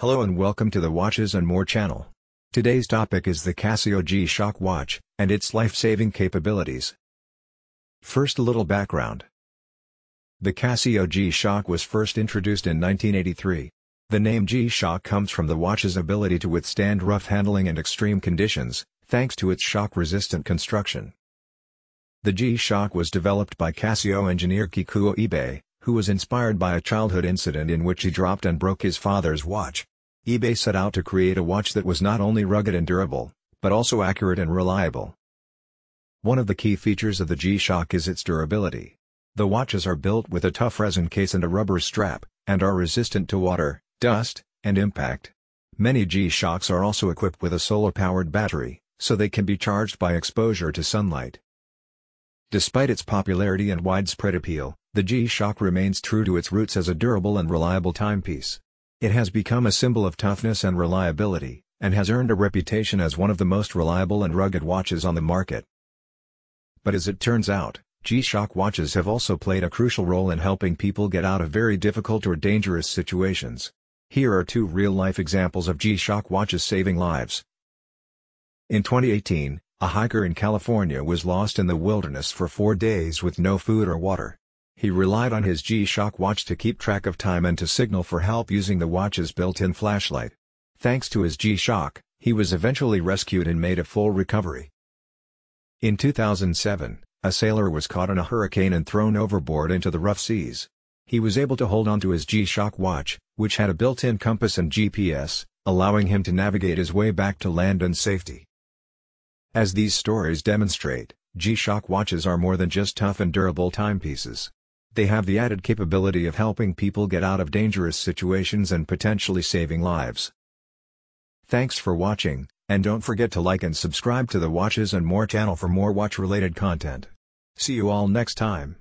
Hello and welcome to the Watches and More channel. Today's topic is the Casio G-Shock watch, and its life-saving capabilities. First a little background. The Casio G-Shock was first introduced in 1983. The name G-Shock comes from the watch's ability to withstand rough handling and extreme conditions, thanks to its shock-resistant construction. The G-Shock was developed by Casio engineer Kikuo Ibe, who was inspired by a childhood incident in which he dropped and broke his father's watch. Ibe set out to create a watch that was not only rugged and durable, but also accurate and reliable. One of the key features of the G-Shock is its durability. The watches are built with a tough resin case and a rubber strap, and are resistant to water, dust, and impact. Many G-Shocks are also equipped with a solar-powered battery, so they can be charged by exposure to sunlight. Despite its popularity and widespread appeal, the G-Shock remains true to its roots as a durable and reliable timepiece. It has become a symbol of toughness and reliability, and has earned a reputation as one of the most reliable and rugged watches on the market. But as it turns out, G-Shock watches have also played a crucial role in helping people get out of very difficult or dangerous situations. Here are two real-life examples of G-Shock watches saving lives. In 2018, a hiker in California was lost in the wilderness for four days with no food or water. He relied on his G-Shock watch to keep track of time and to signal for help using the watch's built-in flashlight. Thanks to his G-Shock, he was eventually rescued and made a full recovery. In 2007, a sailor was caught in a hurricane and thrown overboard into the rough seas. He was able to hold on to his G-Shock watch, which had a built-in compass and GPS, allowing him to navigate his way back to land and safety. As these stories demonstrate, G-Shock watches are more than just tough and durable timepieces. They have the added capability of helping people get out of dangerous situations and potentially saving lives. Thanks for watching, and don't forget to like and subscribe to the Watches and More channel for more watch-related content. See you all next time.